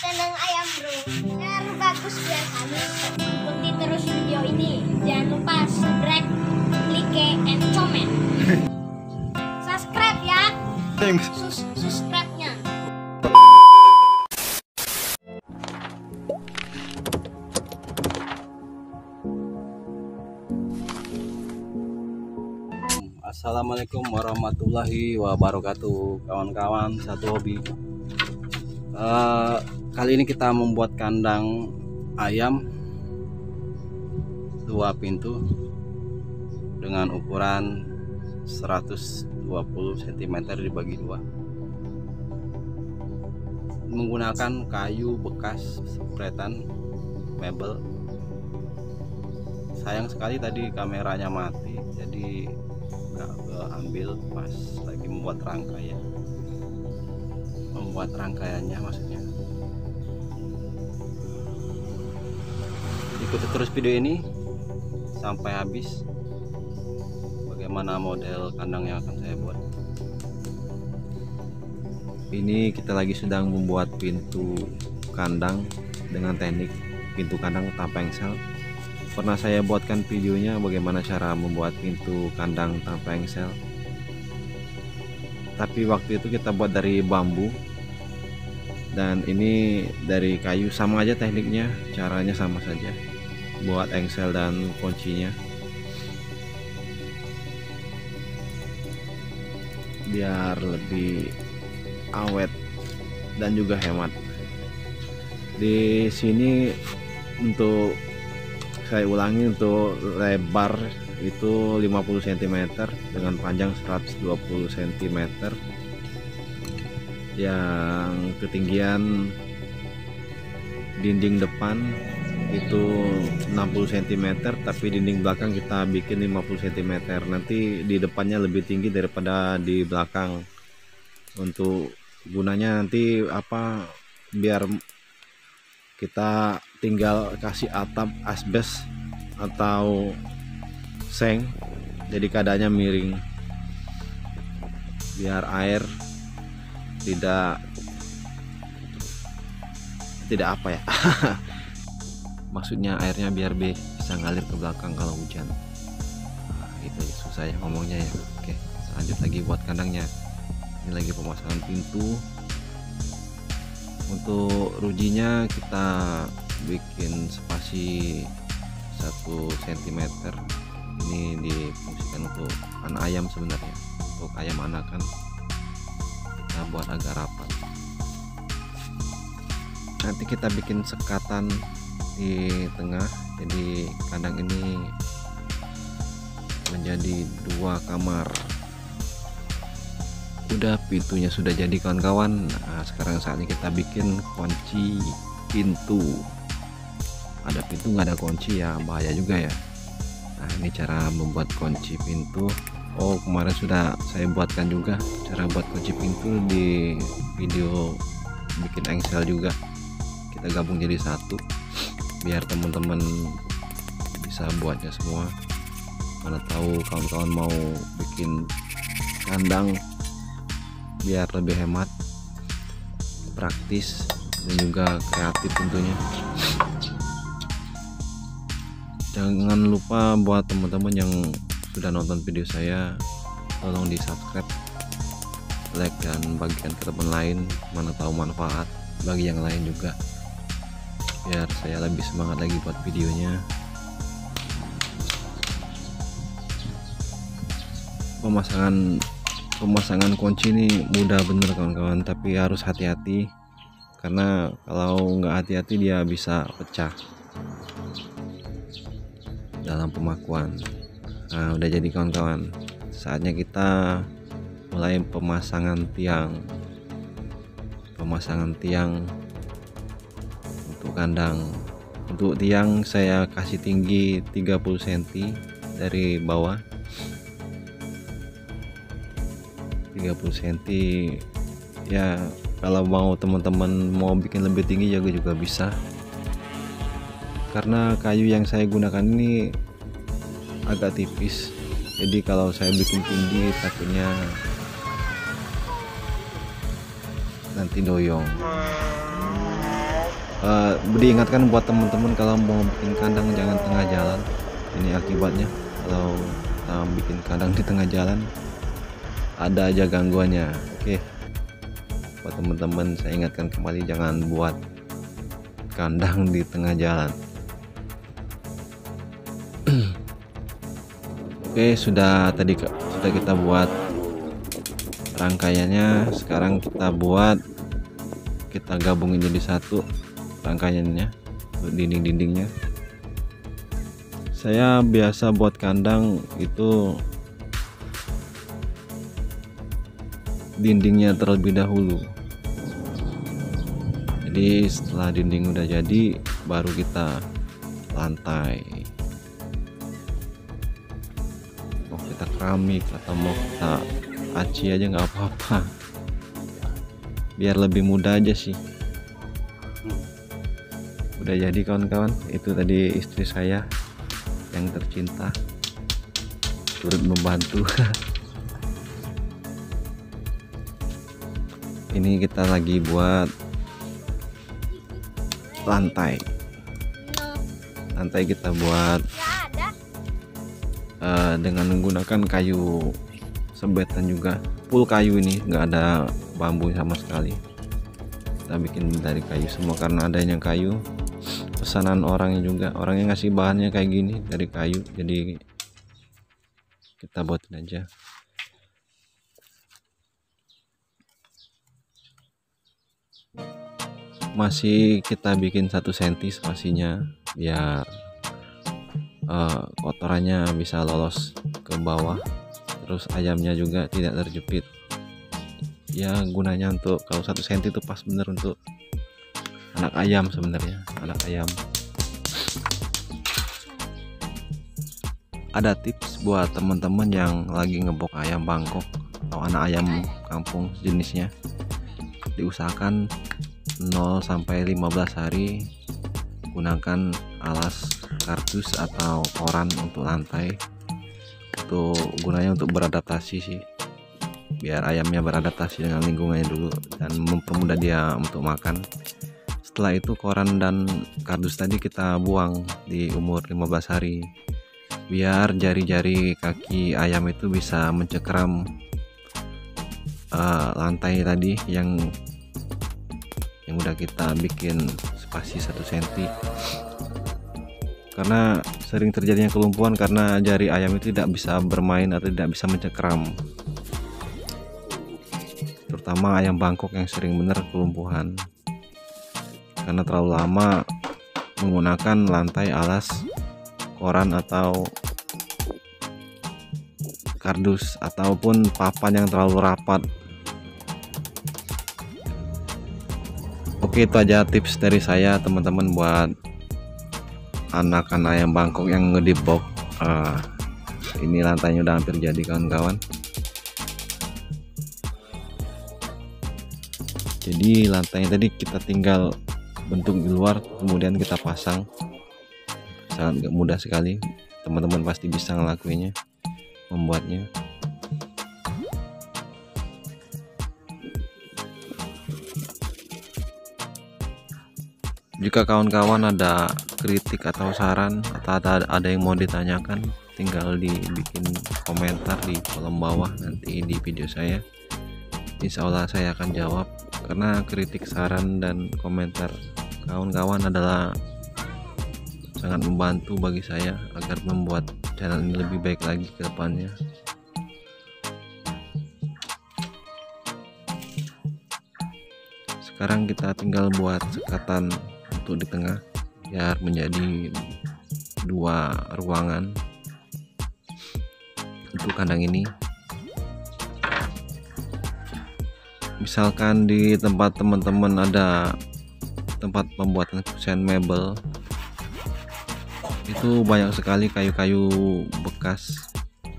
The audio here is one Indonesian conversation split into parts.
Senang ayam bro Biar bagus biar halus Ikuti terus video ini. Jangan lupa subscribe, like, and comment. Subscribe ya. Thanks. Sus Subscribe-nya. Assalamualaikum warahmatullahi wabarakatuh. Kawan-kawan satu hobi. Eh, kali ini kita membuat kandang ayam dua pintu dengan ukuran 120 cm dibagi dua. Menggunakan kayu bekas spretan mebel. Sayang sekali tadi kameranya mati jadi nggak ambil pas lagi membuat rangkaian. Membuat rangkaiannya maksudnya ikuti terus video ini sampai habis. Bagaimana model kandang yang akan saya buat? Ini kita lagi sedang membuat pintu kandang dengan teknik pintu kandang tanpa engsel. Pernah saya buatkan videonya bagaimana cara membuat pintu kandang tanpa engsel. Tapi waktu itu kita buat dari bambu. Dan ini dari kayu sama aja tekniknya caranya sama saja buat engsel dan kuncinya. Biar lebih awet dan juga hemat. Di sini untuk saya ulangi untuk lebar itu 50 cm dengan panjang 120 cm yang ketinggian dinding depan itu 60 cm tapi dinding belakang kita bikin 50 cm nanti di depannya lebih tinggi daripada di belakang. Untuk gunanya nanti apa biar kita tinggal kasih atap asbes atau seng jadi keadaannya miring. Biar air tidak tidak apa ya maksudnya airnya biar B bisa ngalir ke belakang kalau hujan. Nah, itu susah ya ngomongnya ya. Oke lanjut lagi buat kandangnya. Ini lagi pemasangan pintu. Untuk rujinya kita bikin spasi 1 cm ini difungsikan untuk anak ayam sebenarnya untuk ayam anakan kita buat agak rapat. Nanti kita bikin sekatan di tengah. Jadi kandang ini menjadi dua kamar. Udah pintunya sudah jadi kawan-kawan. Nah, sekarang saatnya kita bikin kunci pintu. Ada pintu nggak ada kunci ya bahaya juga ya. Nah ini cara membuat kunci pintu. Oh kemarin sudah saya buatkan juga cara buat kunci pintu di video bikin engsel juga. Kita gabung jadi satu biar teman-teman bisa buatnya semua. Mana tahu kawan-kawan mau bikin kandang biar lebih hemat praktis dan juga kreatif tentunya. Jangan lupa buat teman-teman yang sudah nonton video saya tolong di subscribe like dan bagikan ke teman lain. Mana tahu manfaat bagi yang lain juga biar saya lebih semangat lagi buat videonya. Pemasangan pemasangan kunci ini mudah bener kawan-kawan tapi harus hati-hati. Karena kalau nggak hati-hati dia bisa pecah dalam pemakuan nah udah jadi kawan-kawan. Saatnya kita mulai pemasangan tiang. Pemasangan tiang kandang. Untuk tiang saya kasih tinggi 30 cm dari bawah. 30 cm ya kalau mau teman-teman mau bikin lebih tinggi juga juga bisa. Karena kayu yang saya gunakan ini agak tipis. Jadi kalau saya bikin tinggi takutnya nanti doyong uh, diingatkan buat teman-teman kalau mau bikin kandang jangan tengah jalan. Ini akibatnya. Kalau kita bikin kandang di tengah jalan ada aja gangguannya. Oke. Buat teman-teman saya ingatkan kembali jangan buat kandang di tengah jalan. Oke sudah tadi sudah kita buat rangkaiannya. Sekarang kita buat kita gabungin jadi satu rangkaiannya dinding-dindingnya. Saya biasa buat kandang itu dindingnya terlebih dahulu. Jadi setelah dinding udah jadi baru kita lantai. Mau kita keramik atau mau kita aci aja nggak apa-apa. Biar lebih mudah aja sih udah jadi kawan-kawan itu tadi istri saya yang tercinta. Turut membantu. Ini kita lagi buat lantai. Lantai kita buat uh, dengan menggunakan kayu sebetan juga. Full kayu ini nggak ada bambu sama sekali. Kita bikin dari kayu. Semua karena adanya kayu pesanan orangnya juga. Orangnya ngasih bahannya kayak gini dari kayu jadi kita buatin aja. Masih kita bikin satu senti spasinya biar uh, kotorannya bisa lolos ke bawah. Terus ayamnya juga tidak terjepit. Ya gunanya untuk kalau satu senti itu pas bener untuk anak ayam sebenarnya anak ayam. Ada tips buat teman-teman yang lagi ngebok ayam Bangkok atau anak ayam kampung jenisnya? Diusahakan 0 sampai 15 hari gunakan alas kardus atau koran untuk lantai. Itu gunanya untuk beradaptasi sih biar ayamnya beradaptasi dengan lingkungannya dulu dan mempermudah dia untuk makan setelah itu koran dan kardus tadi kita buang di umur 15 hari. Biar jari-jari kaki ayam itu bisa mencekram uh, lantai tadi yang yang udah kita bikin spasi satu senti. Karena sering terjadinya kelumpuhan karena jari ayam itu tidak bisa bermain atau tidak bisa mencekram. Terutama ayam bangkok yang sering benar kelumpuhan karena terlalu lama menggunakan lantai alas koran atau kardus ataupun papan yang terlalu rapat. Oke itu aja tips dari saya teman-teman buat anakan ayam bangkok yang ngedibok uh, ini lantainya udah hampir jadi kawan-kawan. Jadi lantainya tadi kita tinggal bentuk di luar kemudian kita pasang. Sangat mudah sekali. Teman-teman pasti bisa ngelakuinnya membuatnya. Jika kawan-kawan ada kritik atau saran atau ada, ada yang mau ditanyakan tinggal dibikin komentar di kolom bawah nanti di video saya. Insya Allah saya akan jawab. Karena kritik saran dan komentar kawan-kawan adalah sangat membantu bagi saya agar membuat channel ini lebih baik lagi ke depannya. Sekarang kita tinggal buat sekatan untuk di tengah biar menjadi dua ruangan untuk kandang ini. Misalkan di tempat teman-teman ada tempat pembuatan kusen mebel. Itu banyak sekali kayu-kayu bekas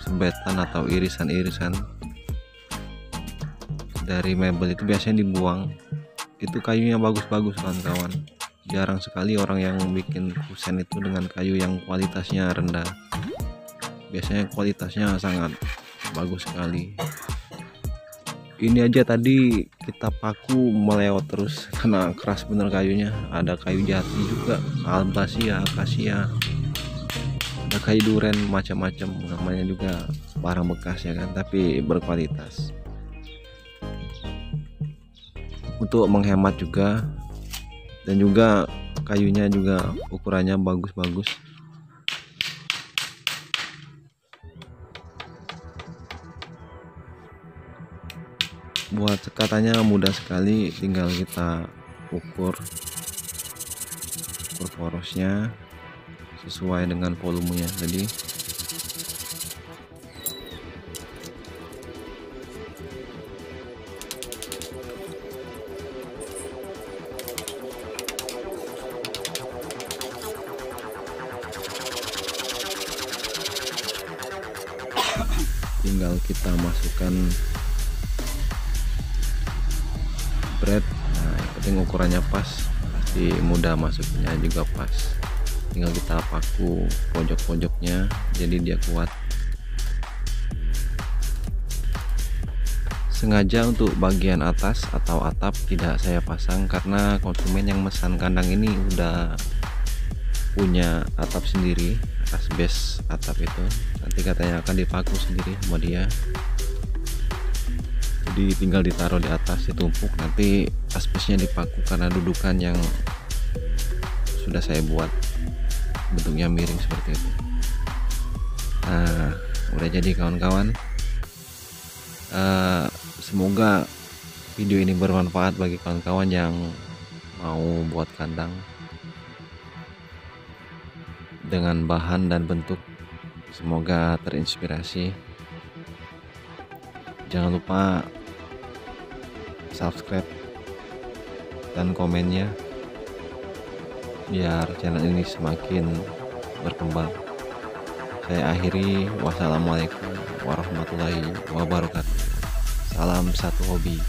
sebetan atau irisan-irisan dari mebel itu biasanya dibuang. Itu kayunya bagus-bagus kawan-kawan. Jarang sekali orang yang bikin kusen itu dengan kayu yang kualitasnya rendah. Biasanya kualitasnya sangat bagus sekali ini aja tadi kita paku melewat terus karena keras bener kayunya. Ada kayu jati juga albasia akasia ada kayu duren macam-macam namanya juga barang bekas ya kan tapi berkualitas. Untuk menghemat juga dan juga kayunya juga ukurannya bagus-bagus buat katanya mudah sekali tinggal kita ukur ukur porosnya sesuai dengan volumenya. Jadi tinggal kita masukkan bread. Nah yang penting ukurannya pas. Pasti mudah masuknya juga pas. Tinggal kita paku pojok-pojoknya jadi dia kuat. Sengaja untuk bagian atas atau atap tidak saya pasang karena konsumen yang mesan kandang ini udah punya atap sendiri asbes atap itu. Nanti katanya akan dipaku sendiri sama dia jadi tinggal ditaruh di atas ditumpuk. Nanti asbesnya dipaku karena dudukan yang sudah saya buat. Bentuknya miring seperti itu. Nah udah jadi kawan-kawan. Uh, semoga video ini bermanfaat bagi kawan-kawan yang mau buat kandang dengan bahan dan bentuk. Semoga terinspirasi. Jangan lupa subscribe dan komennya biar channel ini semakin berkembang. Saya akhiri. Wassalamualaikum warahmatullahi wabarakatuh. Salam satu hobi